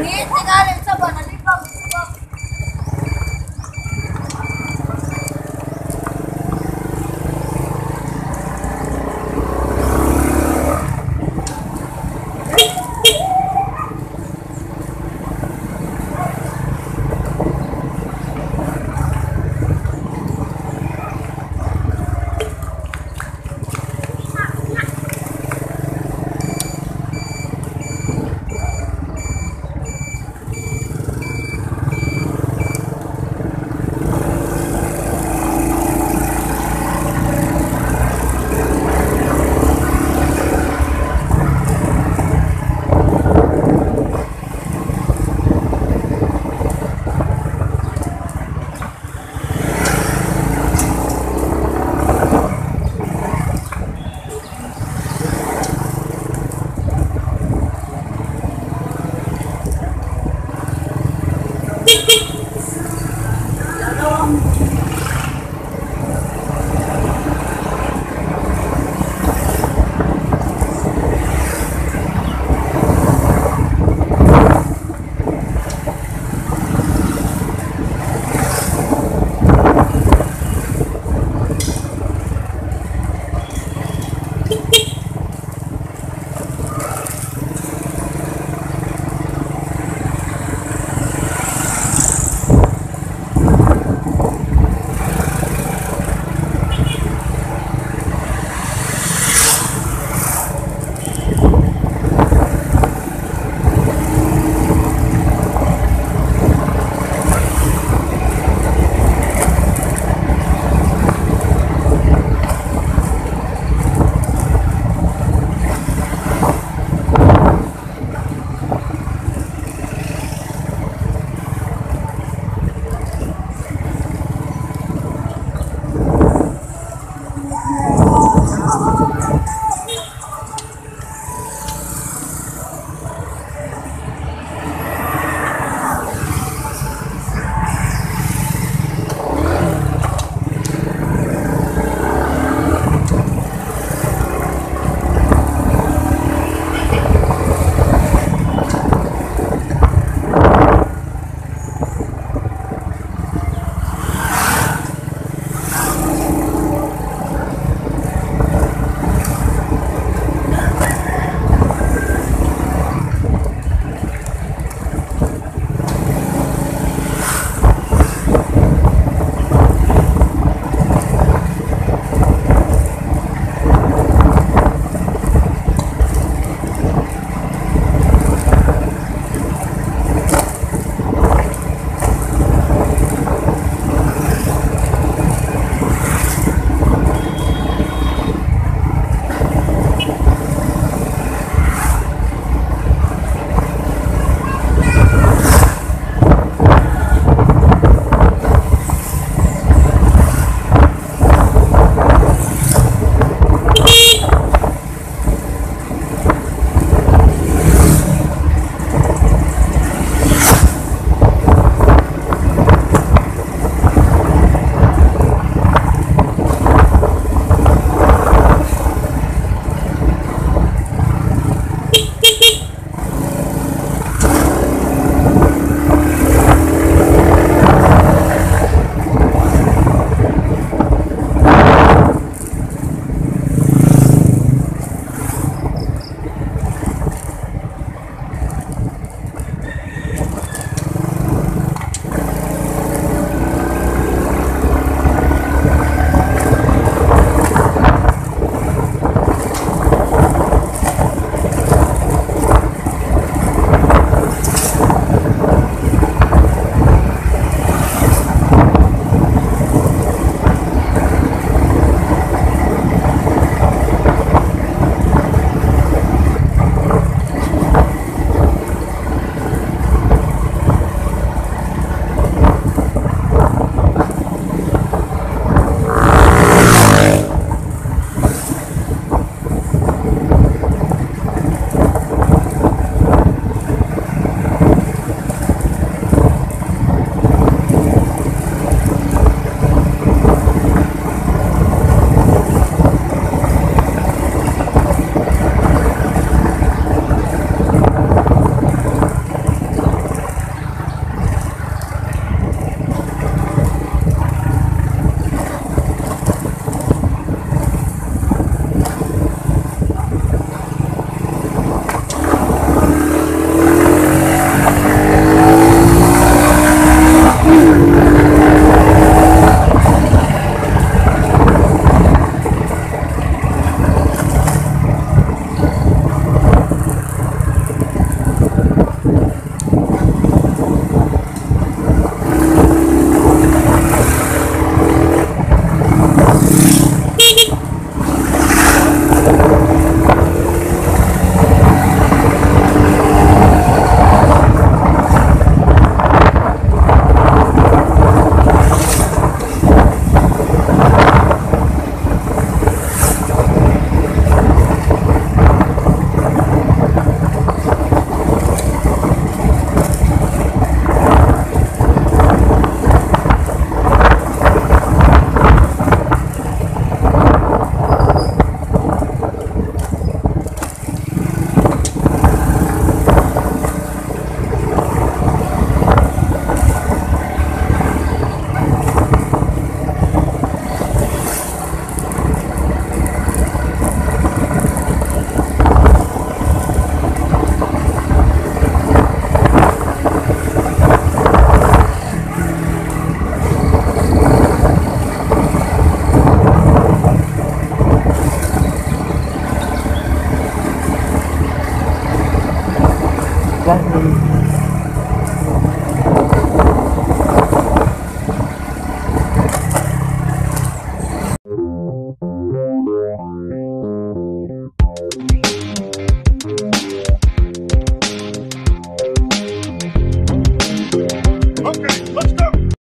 Ingat dengar este ちょっと待って。Gracias.